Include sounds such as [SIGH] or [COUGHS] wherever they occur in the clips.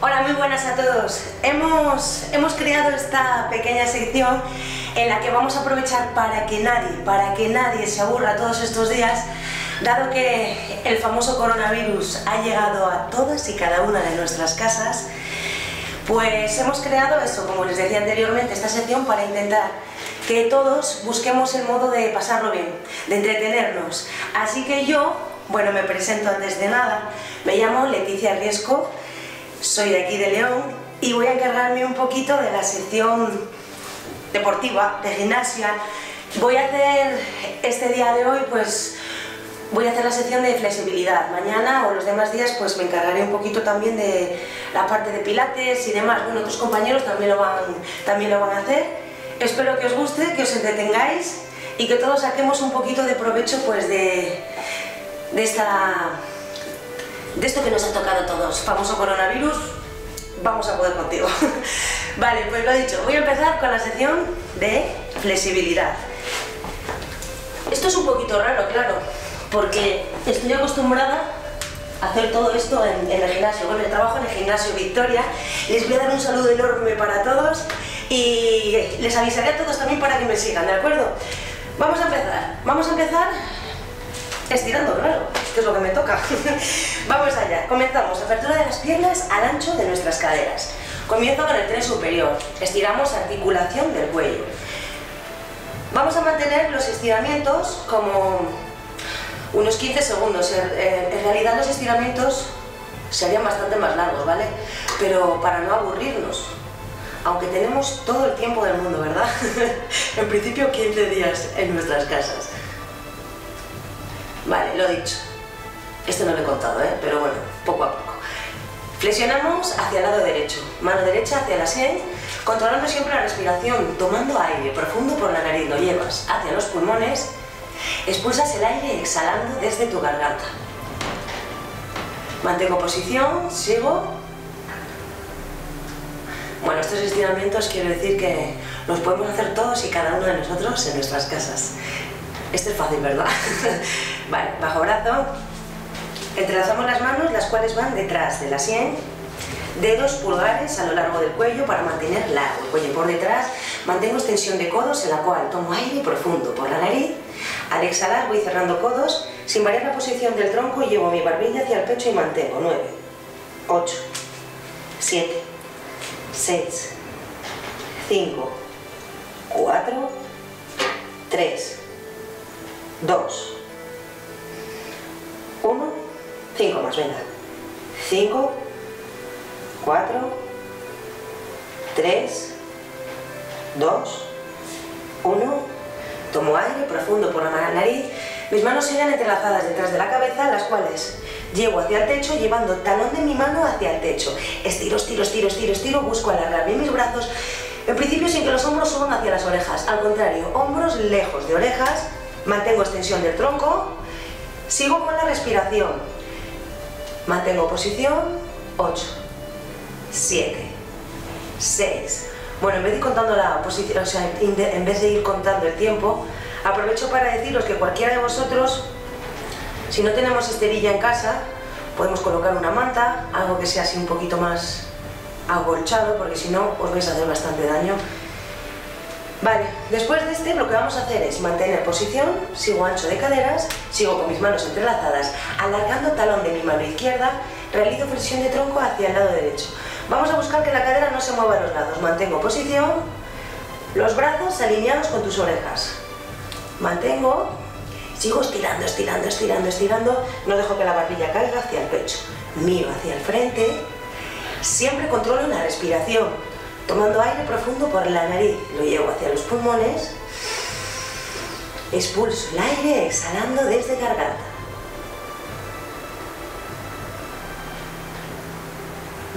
Hola, muy buenas a todos. Hemos, hemos creado esta pequeña sección en la que vamos a aprovechar para que nadie, para que nadie se aburra todos estos días, dado que el famoso coronavirus ha llegado a todas y cada una de nuestras casas, pues hemos creado eso, como les decía anteriormente, esta sección para intentar que todos busquemos el modo de pasarlo bien, de entretenernos. Así que yo, bueno, me presento antes de nada, me llamo Leticia Riesco, soy de aquí de León y voy a encargarme un poquito de la sección deportiva, de gimnasia. Voy a hacer este día de hoy, pues voy a hacer la sección de flexibilidad. Mañana o los demás días pues me encargaré un poquito también de la parte de pilates y demás. Bueno, otros compañeros también lo van, también lo van a hacer. Espero que os guste, que os entretengáis y que todos saquemos un poquito de provecho pues de, de esta de esto que nos ha tocado todos, famoso coronavirus, vamos a poder contigo. [LAUGHS] vale, pues lo dicho, voy a empezar con la sección de flexibilidad. Esto es un poquito raro, claro, porque estoy acostumbrada a hacer todo esto en, en el gimnasio. Bueno, yo trabajo en el gimnasio Victoria. Les voy a dar un saludo enorme para todos y les avisaré a todos también para que me sigan, ¿de acuerdo? Vamos a empezar. Vamos a empezar estirando, claro, que es lo que me toca. [LAUGHS] Vamos allá, comenzamos, apertura de las piernas al ancho de nuestras caderas. Comienzo con el tren superior, estiramos articulación del cuello. Vamos a mantener los estiramientos como unos 15 segundos. En realidad los estiramientos serían bastante más largos, ¿vale? Pero para no aburrirnos, aunque tenemos todo el tiempo del mundo, ¿verdad? [LAUGHS] en principio 15 días en nuestras casas. Vale, lo dicho. Esto no lo he contado, ¿eh? pero bueno, poco a poco. Flexionamos hacia el lado derecho, mano derecha hacia la sien, controlando siempre la respiración, tomando aire profundo por la nariz, lo llevas hacia los pulmones, expulsas el aire exhalando desde tu garganta. Mantengo posición, sigo. Bueno, estos estiramientos quiero decir que los podemos hacer todos y cada uno de nosotros en nuestras casas. Este es fácil, ¿verdad? [LAUGHS] vale, bajo brazo. Entrelazamos las manos, las cuales van detrás de la sien. Dedos pulgares a lo largo del cuello para mantener largo el cuello por detrás. Mantengo extensión de codos en la cual tomo aire profundo por la nariz. Al exhalar voy cerrando codos. Sin variar la posición del tronco llevo mi barbilla hacia el pecho y mantengo 9, 8, 7, 6, 5, 4, 3, 2, 5 más, venga. 5, 4, 3, 2, 1. Tomo aire profundo por la nariz. Mis manos siguen entrelazadas detrás de la cabeza, las cuales llevo hacia el techo, llevando talón de mi mano hacia el techo. Estiro, estiro, estiro, estiro, estiro, busco alargar bien mis brazos. En principio sin que los hombros suban hacia las orejas. Al contrario, hombros lejos de orejas, mantengo extensión del tronco, sigo con la respiración, mantengo posición, 8, 7, 6, bueno, en vez de ir contando la posición, o sea, en vez de ir contando el tiempo, aprovecho para deciros que cualquiera de vosotros, si no tenemos esterilla en casa, podemos colocar una manta, algo que sea así un poquito más acolchado, porque si no os vais a hacer bastante daño Vale, después de este lo que vamos a hacer es mantener posición, sigo ancho de caderas, sigo con mis manos entrelazadas, alargando talón de mi mano izquierda, realizo flexión de tronco hacia el lado derecho. Vamos a buscar que la cadera no se mueva a los lados, mantengo posición, los brazos alineados con tus orejas. Mantengo, sigo estirando, estirando, estirando, estirando, no dejo que la barbilla caiga hacia el pecho. Miro hacia el frente, siempre controlo la respiración, Tomando aire profundo por la nariz, lo llevo hacia los pulmones, expulso el aire exhalando desde garganta.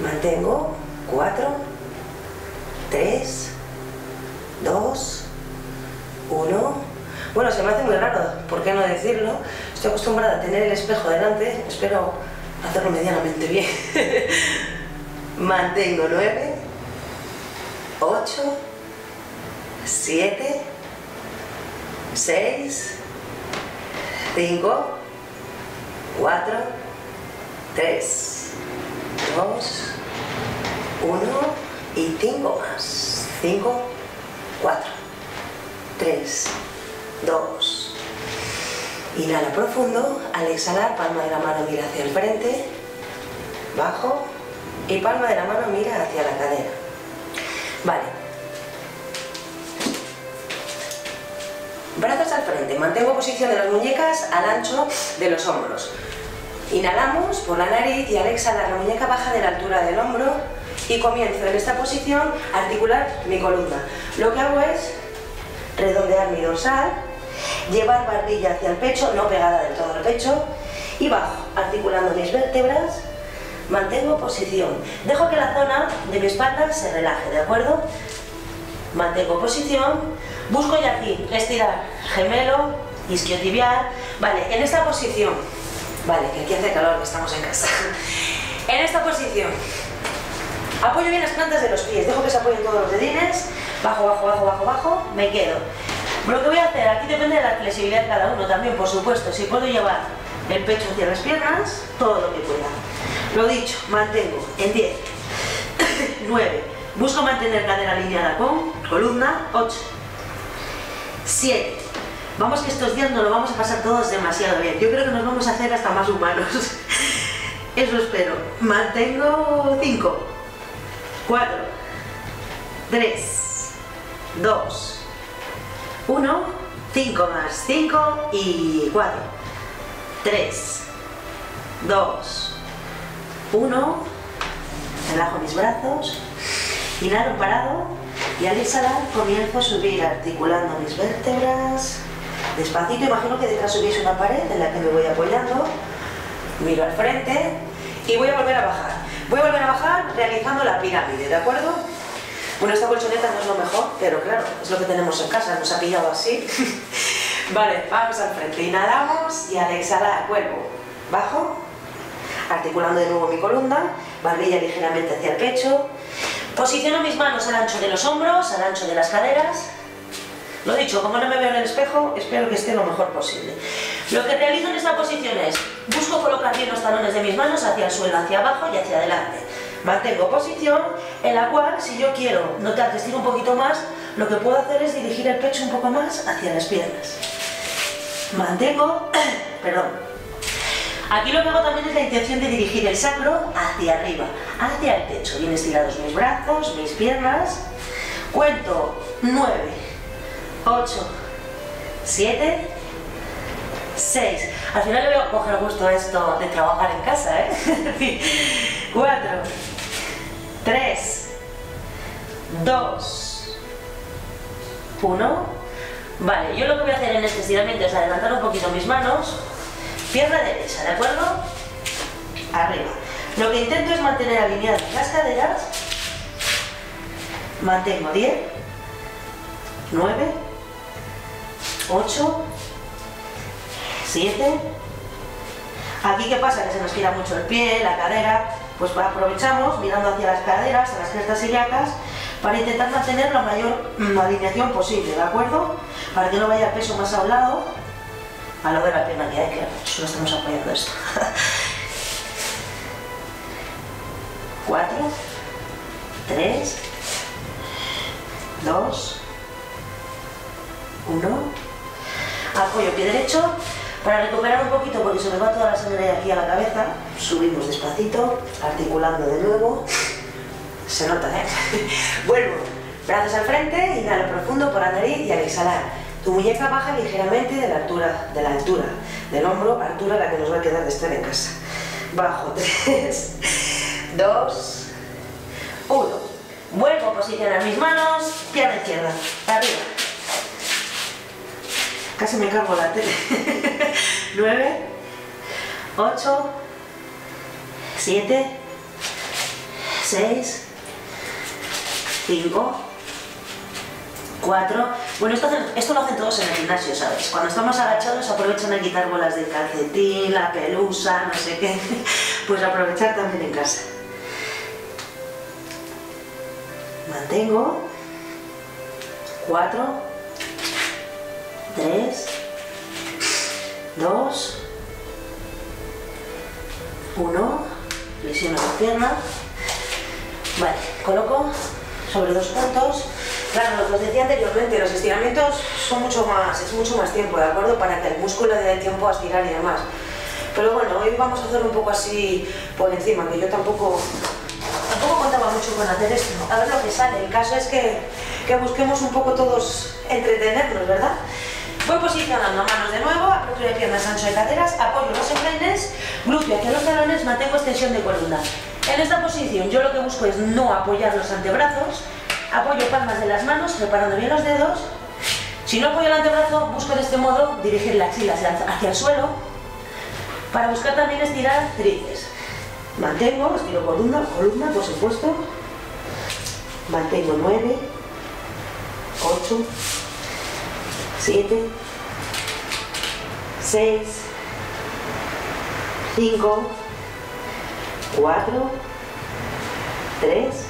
Mantengo 4, 3, 2, 1. Bueno, se me hace muy raro, ¿por qué no decirlo? Estoy acostumbrada a tener el espejo delante, espero hacerlo medianamente bien. [LAUGHS] Mantengo 9, 8, 7, 6, 5, 4, 3, 2, Uno y cinco más. Cinco, cuatro, tres, dos. Inhala profundo. Al exhalar, palma de la mano mira hacia el frente. Bajo. Y palma de la mano mira hacia la cadera. Vale. Brazos al frente, mantengo posición de las muñecas al ancho de los hombros. Inhalamos por la nariz y al exhalar la muñeca baja de la altura del hombro y comienzo en esta posición a articular mi columna. Lo que hago es redondear mi dorsal, llevar barbilla hacia el pecho, no pegada del todo al pecho, y bajo, articulando mis vértebras, mantengo posición. Dejo que la zona de mi espalda se relaje, ¿de acuerdo? Mantengo posición, busco ya aquí estirar gemelo, isquiotibial, vale, en esta posición, vale, que aquí hace calor, que estamos en casa, en esta posición, apoyo bien las plantas de los pies, dejo que se apoyen todos los dedines, bajo, bajo, bajo, bajo, bajo, me quedo. Lo que voy a hacer, aquí depende de la flexibilidad de cada uno también, por supuesto, si puedo llevar el pecho hacia las piernas, todo lo que pueda. Lo dicho, mantengo en 10, 9, [COUGHS] busco mantener cadera alineada con columna, 8, 7. Vamos que estos días no lo vamos a pasar todos demasiado bien. Yo creo que nos vamos a hacer hasta más humanos. [LAUGHS] Eso espero. Mantengo 5, 4, 3, 2, 1, 5 más. 5 y 4, 3, 2, 1. Relajo mis brazos. Inhalo parado y al exhalar comienzo a subir articulando mis vértebras. Despacito, imagino que detrás subís una pared en la que me voy apoyando. Miro al frente y voy a volver a bajar. Voy a volver a bajar realizando la pirámide, ¿de acuerdo? Bueno, esta colchoneta no es lo mejor, pero claro, es lo que tenemos en casa, nos ha pillado así. [LAUGHS] vale, vamos al frente. Inhalamos y al exhalar vuelvo. Bajo, articulando de nuevo mi columna, barbilla ligeramente hacia el pecho, Posiciono mis manos al ancho de los hombros, al ancho de las caderas. Lo dicho, como no me veo en el espejo, espero que esté lo mejor posible. Lo que realizo en esta posición es, busco colocar bien los talones de mis manos hacia el suelo, hacia abajo y hacia adelante. Mantengo posición en la cual, si yo quiero notar que estiro un poquito más, lo que puedo hacer es dirigir el pecho un poco más hacia las piernas. Mantengo, [CLEARS THROAT] perdón, Aquí lo que hago también es la intención de dirigir el sacro hacia arriba, hacia el techo. Bien estirados mis brazos, mis piernas. Cuento 9, 8, 7, 6. Al final le voy a coger gusto esto de trabajar en casa, ¿eh? 4, 3, 2, 1. Vale, yo lo que voy a hacer en este estiramiento es adelantar un poquito mis manos Pierna derecha, ¿de acuerdo? Arriba. Lo que intento es mantener alineadas las caderas. Mantengo 10, 9, 8, 7. Aquí, ¿qué pasa? Que se nos gira mucho el pie, la cadera. Pues aprovechamos mirando hacia las caderas, a las crestas ilíacas, para intentar mantener la mayor mm, alineación posible, ¿de acuerdo? Para que no vaya el peso más a un lado a lo de la pena que solo estamos apoyando esto. [LAUGHS] Cuatro, tres, dos, uno. Apoyo pie derecho para recuperar un poquito porque se nos va toda la sangre aquí a la cabeza. Subimos despacito, articulando de nuevo. Se nota, ¿eh? [LAUGHS] Vuelvo. Brazos al frente, inhalo profundo por la nariz y al exhalar tu muñeca baja ligeramente de la altura, de la altura del hombro, altura la que nos va a quedar de estar en casa. Bajo, 3, 2, 1. Vuelvo a posicionar mis manos, pierna izquierda, arriba. Casi me cargo la tele. 9, 8, 7, 6, 5, 4. Bueno, esto, esto, lo hacen todos en el gimnasio, ¿sabes? Cuando estamos agachados aprovechan a quitar bolas de calcetín, la pelusa, no sé qué. [LAUGHS] Pues aprovechar también en casa. Mantengo. 4, 3, 2, 1. Lesiono la pierna. Vale, coloco sobre dos puntos. Claro, lo que os decía anteriormente, los estiramientos son mucho más, es mucho más tiempo, ¿de acuerdo? Para que el músculo le dé tiempo a estirar y demás. Pero bueno, hoy vamos a hacer un poco así por encima, que yo tampoco, tampoco contaba mucho con hacer esto. A ver lo que sale. El caso es que, que busquemos un poco todos entretenernos, ¿verdad? Voy posicionando manos de nuevo, apertura de piernas, ancho de caderas, apoyo los empeines, glúteo hacia los talones, mantengo extensión de columna. En esta posición yo lo que busco es no apoyar los antebrazos, apoyo palmas de las manos, separando bien los dedos. Si no apoyo el antebrazo, busco de este modo dirigir la axila hacia el suelo, para buscar también estirar tríceps. Mantengo, estiro columna, columna por supuesto. Mantengo 9, 8, 7, 6, 5, 4, 3,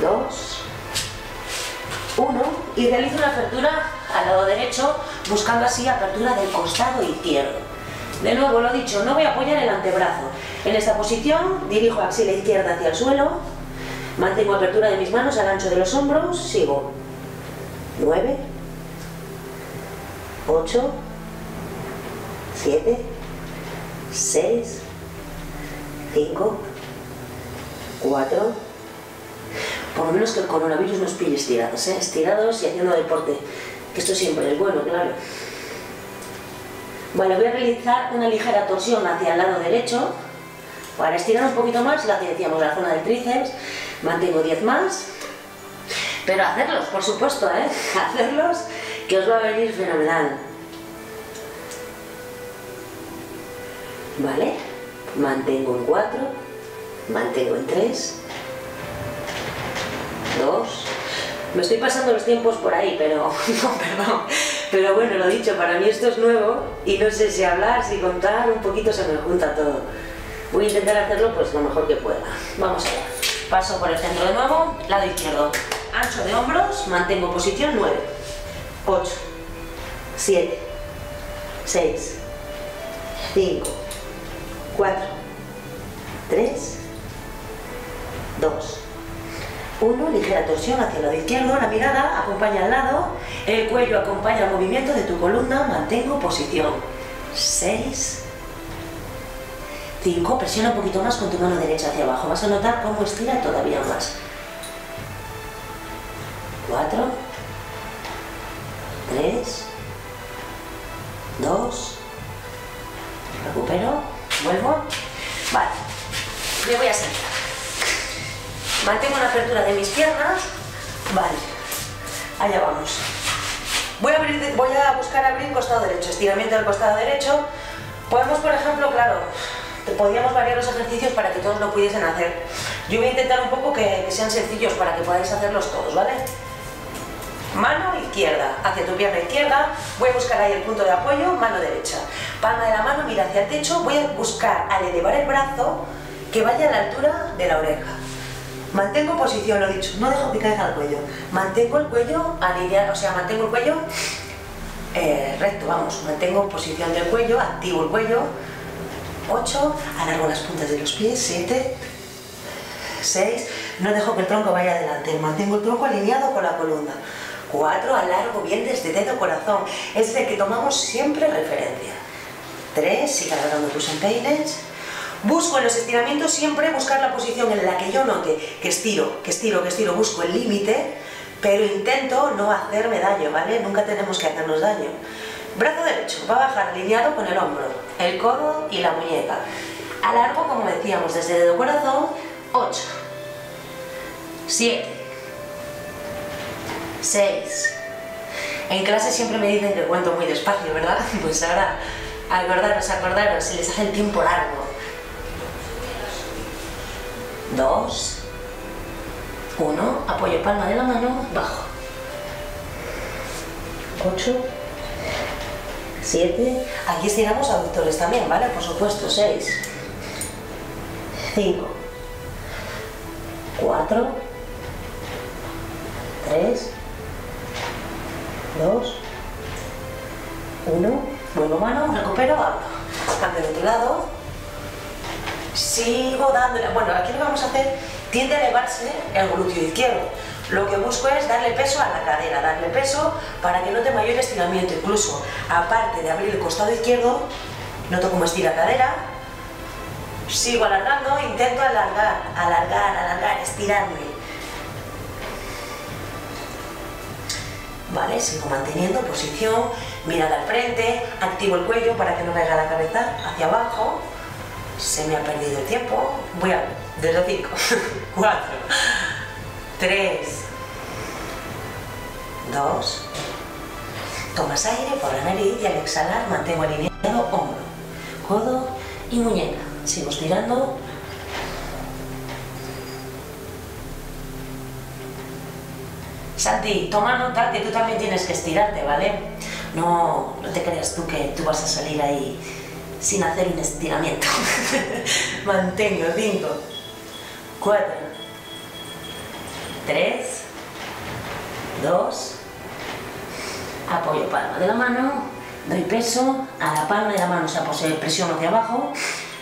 2, 1 y realizo una apertura al lado derecho buscando así apertura del costado izquierdo. De nuevo lo dicho, no voy a apoyar el antebrazo. En esta posición dirijo axila izquierda hacia el suelo, mantengo apertura de mis manos al ancho de los hombros, sigo. 9, 8, 7, 6, 5, 4, por lo menos que el coronavirus nos pille estirados, ¿eh? estirados y haciendo deporte, que esto siempre es bueno, claro. Bueno, voy a realizar una ligera torsión hacia el lado derecho, para estirar un poquito más la que decíamos, la zona del tríceps, mantengo 10 más, pero hacerlos, por supuesto, ¿eh? [LAUGHS] hacerlos que os va a venir fenomenal. ¿Vale? Mantengo en 4, mantengo en 3, 2, me estoy pasando los tiempos por ahí, pero [LAUGHS] no, perdón. Pero bueno, lo dicho, para mí esto es nuevo y no sé si hablar, si contar, un poquito se me junta todo. Voy a intentar hacerlo pues lo mejor que pueda. Vamos allá. Paso por el centro de nuevo, lado izquierdo. Ancho de hombros, mantengo posición 9, 8, 7, 6, 5, 4, 3, 2, 1, ligera torsión hacia el lado izquierdo, la mirada acompaña al lado, el cuello acompaña el movimiento de tu columna, mantengo posición. 6, 5, presiona un poquito más con tu mano derecha hacia abajo, vas a notar cómo estira todavía más. 4, pudiesen hacer. Yo voy a intentar un poco que, que sean sencillos para que podáis hacerlos todos, ¿vale? Mano izquierda, hacia tu pierna izquierda, voy a buscar ahí el punto de apoyo, mano derecha. Palma de la mano, mira hacia el techo, voy a buscar al elevar el brazo que vaya a la altura de la oreja. Mantengo posición, lo dicho, no dejo que caiga el cuello. Mantengo el cuello alineado, o sea, mantengo el cuello eh, recto, vamos. Mantengo posición del cuello, activo el cuello. 8, alargo las puntas de los pies, 7, 6, no dejo que el tronco vaya adelante, mantengo el tronco alineado con la columna. 4, alargo bien desde dedo corazón, es decir, que tomamos siempre referencia. 3, sigue alargando tus empeines. Busco en los estiramientos siempre buscar la posición en la que yo note que estiro, que estiro, que estiro, busco el límite, pero intento no hacerme daño, ¿vale? Nunca tenemos que hacernos daño. Brazo derecho, va a bajar alineado con el hombro, el codo y la muñeca. Alargo, como decíamos, desde dedo corazón, 8, 7, 6. En clase siempre me dicen que cuento muy despacio, ¿verdad? [LAUGHS] Pues ahora, acordaros, acordaros, se les hace el tiempo largo. 2, 1, apoyo palma de la mano, bajo. 8, 7, aquí estiramos aductores también, ¿vale? Por supuesto, 6, 5, 4, 3, 2, 1, vuelvo mano, recupero, abro. Cambio de otro lado, Sigo dándole. Bueno, aquí lo que vamos a hacer tiende a elevarse el glúteo izquierdo. Lo que busco es darle peso a la cadera, darle peso para que note mayor estiramiento. Incluso, aparte de abrir el costado izquierdo, noto cómo estira la cadera. Sigo alargando, intento alargar, alargar, alargar, estirarme. ¿Vale? Sigo manteniendo posición, mirada al frente, activo el cuello para que no caiga la cabeza hacia abajo. Se me ha perdido el tiempo. Voy a... Desde 5, 4, [LAUGHS] 3, 2. Tomas aire por la nariz y al exhalar mantengo alineado hombro, codo y muñeca. Sigo estirando Santi, toma nota que tú también tienes que estirarte, ¿vale? No, no te creas tú que tú vas a salir ahí sin hacer un estiramiento. [LAUGHS] Mantengo 5, 4, 3, 2, apoyo palma de la mano, doy peso a la palma de la mano, o sea, posee presión hacia abajo,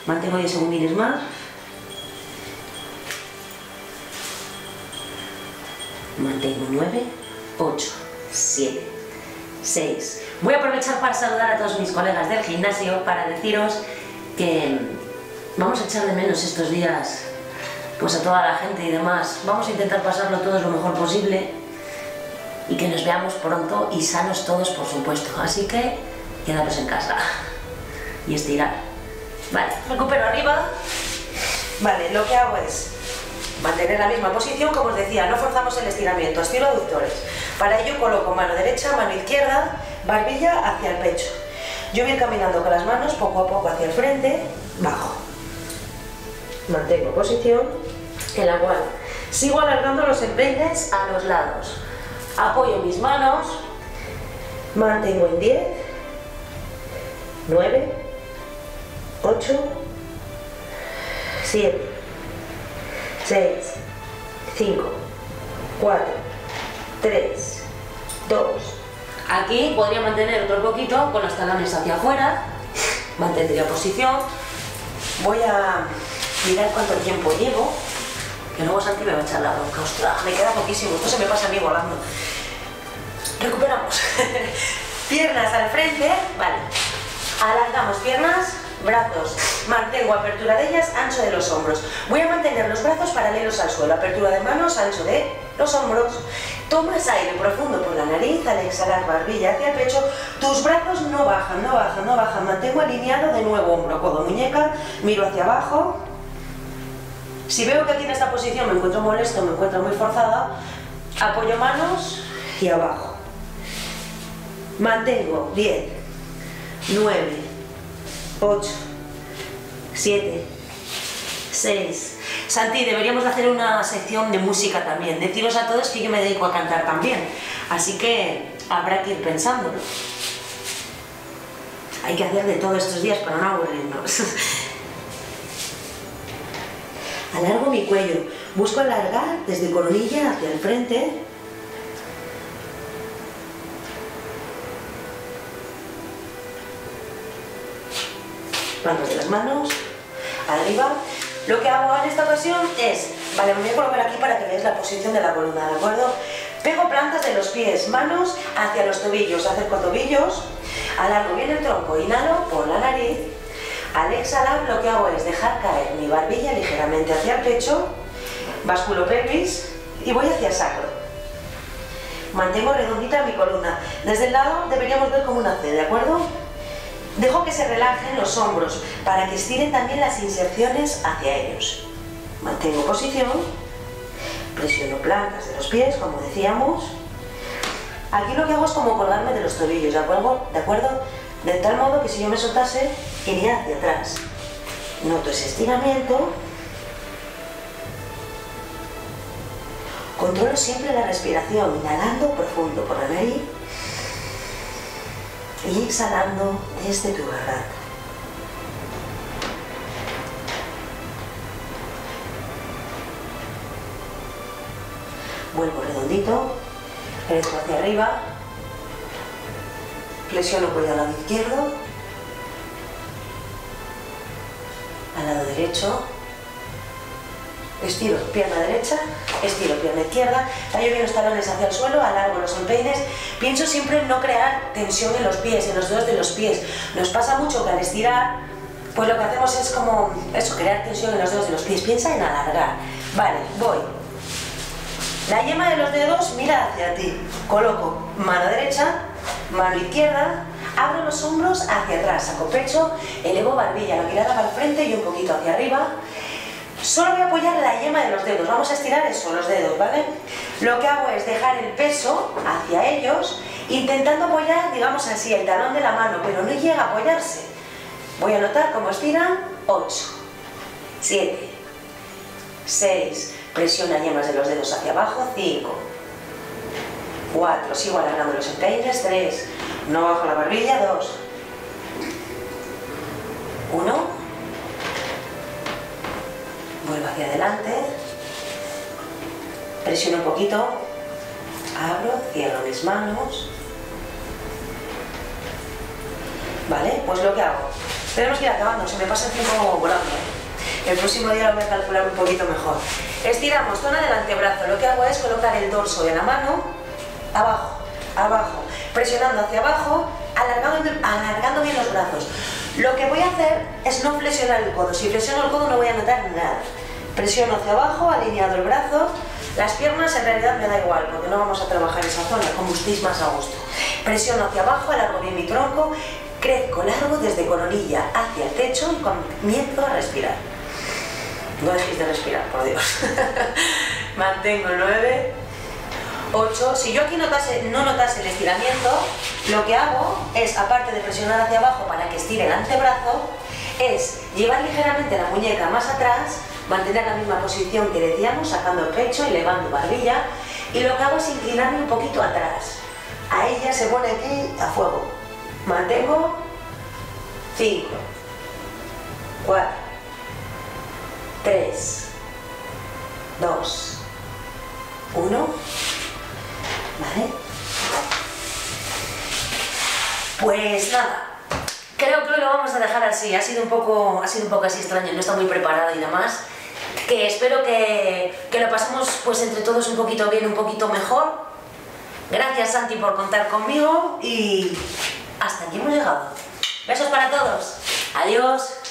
mantengo 10 segundos más, mantengo 9, 8, 7, 6. Voy a aprovechar para saludar a todos mis colegas del gimnasio para deciros que vamos a echar de menos estos días pues a toda la gente y demás. Vamos a intentar pasarlo todos lo mejor posible y que nos veamos pronto y sanos todos, por supuesto. Así que quedaros en casa y estirar. Vale, recupero arriba. Vale, lo que hago es Mantener la misma posición, como os decía, no forzamos el estiramiento, estiro aductores. Para ello coloco mano derecha, mano izquierda, barbilla hacia el pecho. Yo voy caminando con las manos poco a poco hacia el frente, bajo. Mantengo posición en la cual sigo alargando los empeines a los lados. Apoyo mis manos, mantengo en 10, 9, 8, 7, 6, 5, 4, 3, 2. Aquí podría mantener otro poquito con los talones hacia afuera. Mantendría posición. Voy a mirar cuánto tiempo llevo. Que luego Santi me va a echar la bronca. Ostras, me queda poquísimo. Esto se me pasa a mí volando. Recuperamos. [LAUGHS] piernas al frente. Vale. Alargamos piernas brazos, mantengo apertura de ellas, ancho de los hombros. Voy a mantener los brazos paralelos al suelo, apertura de manos, ancho de los hombros. Tomas aire profundo por la nariz, al exhalar barbilla hacia el pecho, tus brazos no bajan, no bajan, no bajan, mantengo alineado de nuevo hombro, codo, muñeca, miro hacia abajo. Si veo que aquí en esta posición me encuentro molesto, me encuentro muy forzada, apoyo manos y abajo. Mantengo 10, 9, 8, 7, 6. Santi, deberíamos hacer una sección de música también. Deciros a todos que yo me dedico a cantar también. Así que habrá que ir pensándolo. Hay que hacer de todo estos días para no aburrirnos. [LAUGHS] Alargo mi cuello. Busco alargar desde coronilla hacia el frente palmas de las manos, arriba. Lo que hago en esta ocasión es, vale, me voy a colocar aquí para que veáis la posición de la columna, ¿de acuerdo? Pego plantas de los pies, manos hacia los tobillos, acerco tobillos, alargo bien el tronco, inhalo por la nariz, al exhalar lo que hago es dejar caer mi barbilla ligeramente hacia el pecho, basculo pelvis y voy hacia el sacro. Mantengo redondita mi columna. Desde el lado deberíamos ver como una C, ¿de acuerdo? Dejo que se relajen los hombros para que estiren también las inserciones hacia ellos. Mantengo posición, presiono plantas de los pies, como decíamos. Aquí lo que hago es como colgarme de los tobillos, ¿de acuerdo? ¿De acuerdo? De tal modo que si yo me soltase, iría hacia atrás. Noto ese estiramiento. Controlo siempre la respiración, inhalando profundo por la nariz y exhalando desde tu garganta. Vuelvo redondito, crezco hacia arriba, flexiono cuello al lado izquierdo, al lado derecho, estiro pierna derecha, estiro pierna izquierda, tallo bien los talones hacia el suelo, alargo los empeines, pienso siempre en no crear tensión en los pies, en los dedos de los pies. Nos pasa mucho que al estirar, pues lo que hacemos es como eso, crear tensión en los dedos de los pies. Piensa en alargar. Vale, voy. La yema de los dedos mira hacia ti. Coloco mano derecha, mano izquierda, abro los hombros hacia atrás, saco pecho, elevo barbilla, la mirada va al frente y un poquito hacia arriba, Solo voy a apoyar la yema de los dedos, vamos a estirar eso, los dedos, ¿vale? Lo que hago es dejar el peso hacia ellos, intentando apoyar, digamos así, el talón de la mano, pero no llega a apoyarse. Voy a notar cómo estiran, 8, 7, 6, presiona yemas de los dedos hacia abajo, 5, 4, sigo alargando los empeines, 3, no bajo la barbilla, 2, 1, vuelvo hacia adelante, presiono un poquito, abro, cierro mis manos, ¿vale? Pues lo que hago, tenemos que ir acabando, se me pasa el tiempo volando, ¿eh? el próximo día lo voy a calcular un poquito mejor. Estiramos zona del antebrazo, lo que hago es colocar el dorso de la mano abajo, abajo, presionando hacia abajo, alargando, alargando bien los brazos. Lo que voy a hacer es no flexionar el codo. Si flexiono el codo no voy a notar nada. Presiono hacia abajo, alineado el brazo. Las piernas en realidad me da igual, porque no vamos a trabajar esa zona, como estéis más a gusto. Presiono hacia abajo, alargo bien mi tronco, crezco largo desde coronilla hacia el techo y comienzo a respirar. No dejéis de respirar, por Dios. [LAUGHS] Mantengo 9, 8. Si yo aquí no notase el estiramiento, lo que hago es, aparte de presionar hacia abajo para que estire el antebrazo, es llevar ligeramente la muñeca más atrás, mantener la misma posición que decíamos, sacando el pecho, elevando barbilla, y lo que hago es inclinarme un poquito atrás. Ahí ya se pone aquí a fuego. Mantengo 5, 4, 3, 2, 1. ¿Vale? Pues nada, creo que lo vamos a dejar así. Ha sido un poco, ha sido un poco así extraño, no está muy preparado y demás. Que espero que, que lo pasemos pues entre todos un poquito bien, un poquito mejor. Gracias Santi por contar conmigo y hasta aquí hemos llegado. Besos para todos. Adiós.